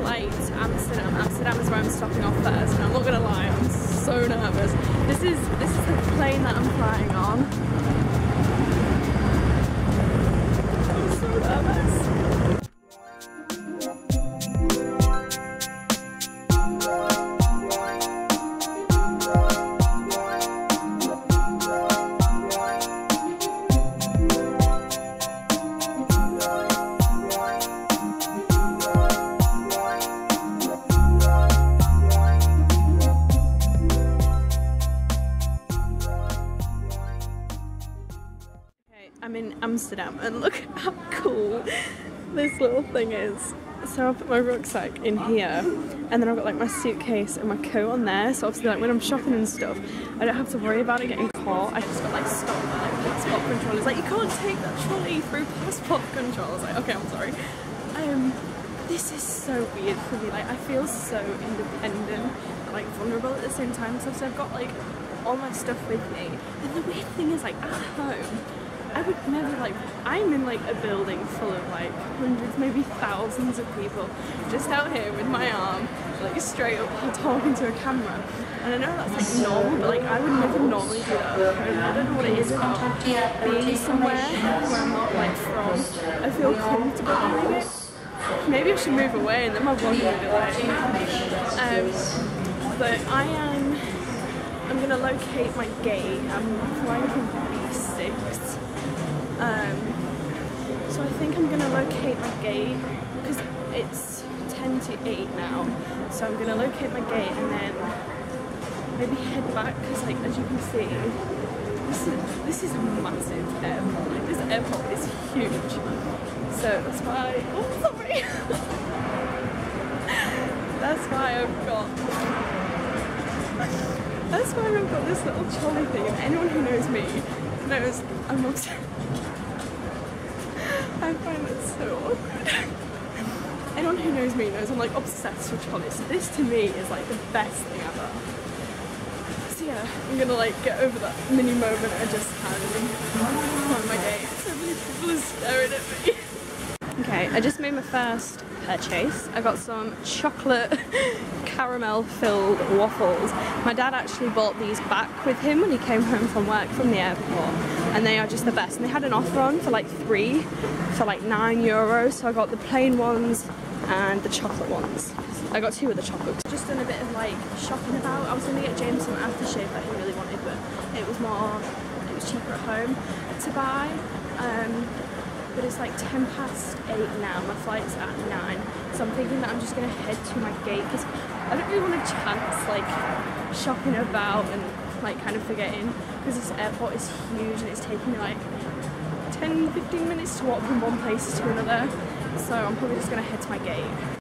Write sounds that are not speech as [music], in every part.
flight to Amsterdam. Amsterdam is where I'm stopping off first, and I'm not gonna lie, I'm so nervous. This is this is the plane that I'm flying on. I'm so nervous. Amsterdam and look [laughs] how cool this little thing is. So I'll put my rucksack in here and then I've got like my suitcase and my coat on there. So obviously like when I'm shopping and stuff, I don't have to worry about it getting caught. I just got like stopped by like passport controllers. Like you can't take that trolley through passport control. I was like, okay, I'm sorry. Um, this is so weird for me. Like I feel so independent like vulnerable at the same time. So I've got like all my stuff with me. And the weird thing is like at home, I would never like I'm in like a building full of like hundreds, maybe thousands of people just out here with my arm like straight up talking to a camera. And I know that's like normal, but like I would never normally do that. I don't know what it is about being somewhere where I'm not like from. I feel comfortable doing it. Maybe I should move away and then my vlog will be like um, but I am I'm gonna locate my gate. I'm flying from B6. Um, so I think I'm gonna locate my gate because it's 10 to 8 now. So I'm gonna locate my gate and then maybe head back because like as you can see, this is this is a massive airport. Like this airport is huge. So that's why oh sorry. [laughs] that's why I've got that's why I've got this little trolley thing, and anyone who knows me knows I'm obsessed. I find it so awkward. [laughs] anyone who knows me knows I'm like obsessed with trolleys. So this to me is like the best thing ever. So yeah, I'm gonna like get over that mini moment I just had on my gate. So many people are staring at me. [laughs] Okay, I just made my first purchase. I got some chocolate caramel filled waffles. My dad actually bought these back with him when he came home from work from the airport and they are just the best. And they had an offer on for like three for like nine euros. So I got the plain ones and the chocolate ones. I got two of the chocolates. Just done a bit of like shopping about. I was gonna get James some aftershave that he really wanted but it was more, it was cheaper at home to buy. Um, but it's like 10 past 8 now, my flight's at 9, so I'm thinking that I'm just going to head to my gate because I don't really want to chance like shopping about and like kind of forgetting because this airport is huge and it's taking me like 10 15 minutes to walk from one place to another, so I'm probably just going to head to my gate.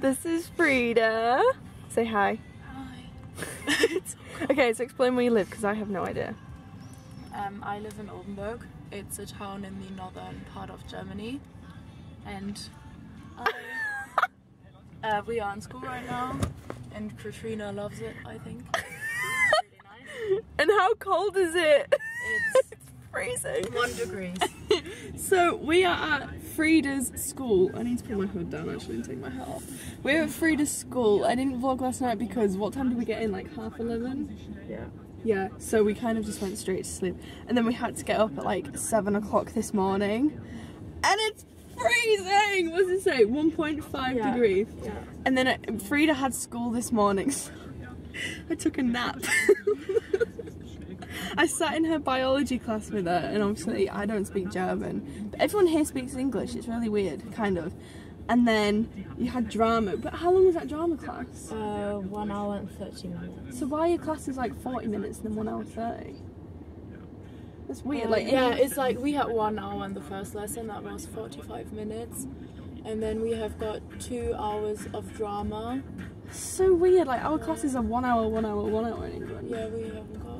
This is Frida. Say hi. Hi. [laughs] Okay, so explain where you live because I have no idea. Um, I live in Oldenburg. It's a town in the northern part of Germany, and I, [laughs] uh, we are in school right now, and Katrina loves it. I think. Really [laughs] nice. And how cold is it? It's freezing. one degrees. So we are at Frida's school. I need to put my hood down actually and take my hat off. We're at Frida's school. I didn't vlog last night because what time did we get in? Like half eleven? Yeah. Yeah, so we kind of just went straight to sleep. And then we had to get up at like seven o'clock this morning. And it's freezing! What does it say? 1.5 Yeah. degrees. Yeah. And then uh, Frida had school this morning. [laughs] So I took a nap. [laughs] I sat in her biology class with her, and obviously I don't speak German, but everyone here speaks English. It's really weird, kind of. And then you had drama, but how long was that drama class? Uh, one hour and thirty minutes. So why are your classes like 40 minutes and then one hour 30? That's weird. like yeah, it's like we had one hour in the first lesson. That was forty-five minutes, and then we have got two hours of drama. So weird. Like our classes are one hour, one hour, one hour in England. Yeah, we haven't got that. So weird.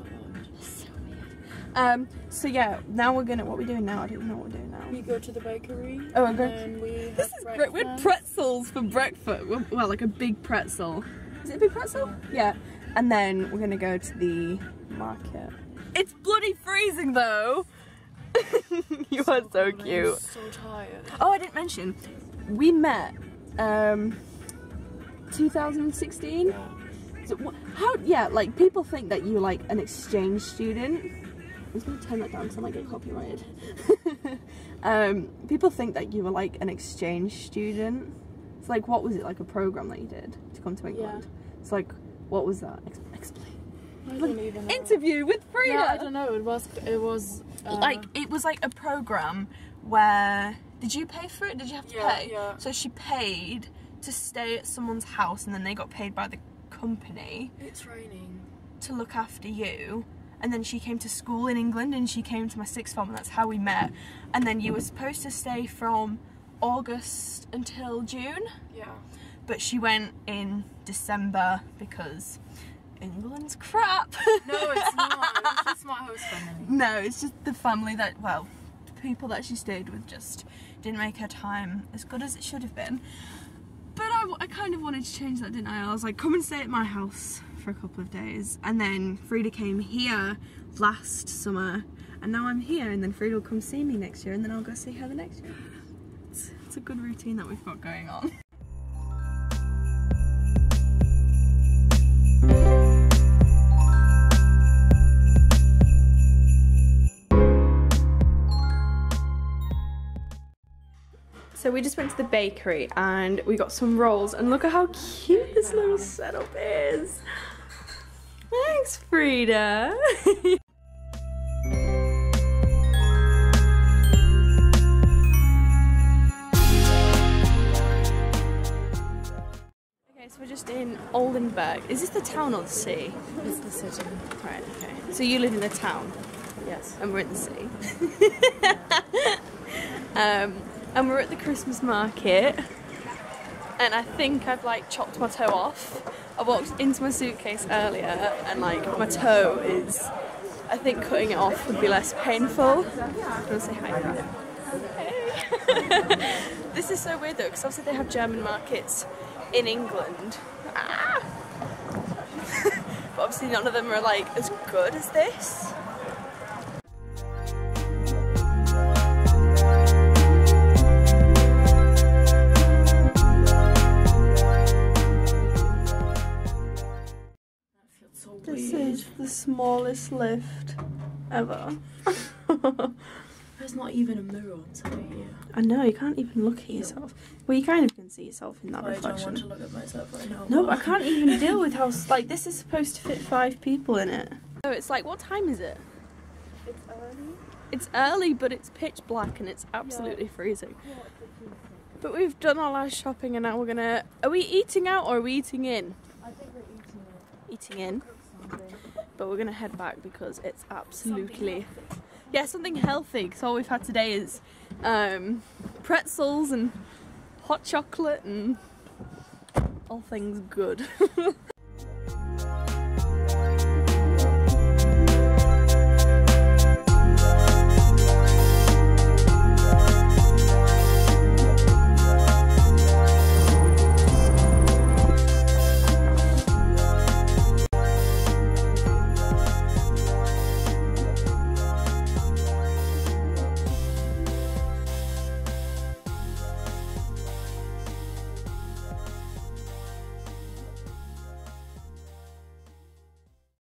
Um. So yeah. Now we're gonna. What are we doing now? I don't know what we're doing now. We go to the bakery. Oh, and then we This is great. We had pretzels for breakfast. Well, like a big pretzel. Is it a big pretzel? Yeah. And then we're gonna go to the market. It's bloody freezing though. [laughs] you are so I'm cute. so tired. Oh, I didn't mention. We met um 2016. So, how? Yeah, like people think that you're like an exchange student. I'm just gonna turn that down because I might get copyrighted. [laughs] um, people think that you were like an exchange student. It's like, what was it like a program that you did to come to England? It's like, what was that? Ex- explain. I don't even know. Interview with Frida. Yeah, I don't know. It was. It was. Uh, like it was like a program where did you pay for it? Did you have to Yeah, pay? yeah. So she paid to stay at someone's house and then they got paid by the company It's raining. to look after you. And then she came to school in England and she came to my sixth form and that's how we met. And then you were supposed to stay from August until June, Yeah. but she went in December because England's crap. No, it's not. [laughs] It's just my host family. No, it's just the family that, well, the people that she stayed with just didn't make her time as good as it should have been. But I, I kind of wanted to change that, didn't I? I was like, come and stay at my house for a couple of days. And then Frida came here last summer, and now I'm here, and then Frida will come see me next year, and then I'll go see her the next year. It's, it's a good routine that we've got going on. [laughs] So we just went to the bakery and we got some rolls and look at how cute this little setup is. Thanks, Frida. [laughs] okay, so we're just in Oldenburg. Is this the town or the sea? It's the city. Right, okay. So you live in the town Yes. and we're in the sea. [laughs] um, and we're at the Christmas market. And I think I've like chopped my toe off. I walked into my suitcase earlier and like my toe is, I think cutting it off would be less painful. Do say hi? Hey. [laughs] this is so weird though because obviously they have German markets in England. Ah! [laughs] but obviously none of them are like as good as this. Smallest lift ever. There's not even a mirror on top of here. I know, you can't even look at yourself. Well, you kind of can see yourself in that I don't want reflection. to look at myself right now. No, but I [laughs] can't even deal with how, like, this is supposed to fit five people in it. So it's like, what time is it? It's early. It's early, but it's pitch black and it's absolutely freezing. But we've done all our shopping and now we're gonna. Are we eating out or are we eating in? I think we're eating it. Eating in. Something. But we're gonna head back because it's absolutely. Yeah, something healthy. Because all we've had today is um, pretzels and hot chocolate and all things good. [laughs]